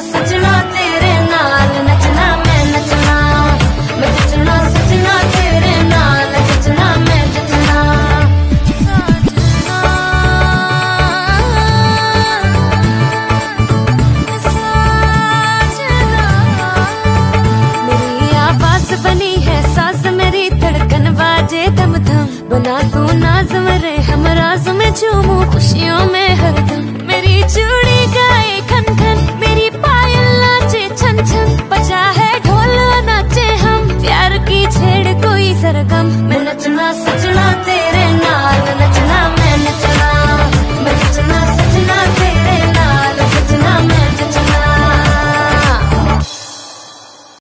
सजना तेरे मैं नचना। मैं तेरे मैं जचना बनी है सास मेरी धड़कन बाजे दम दम बना तू नाज, मेरे हम राज में झूमू। Karagam, Manatına saçı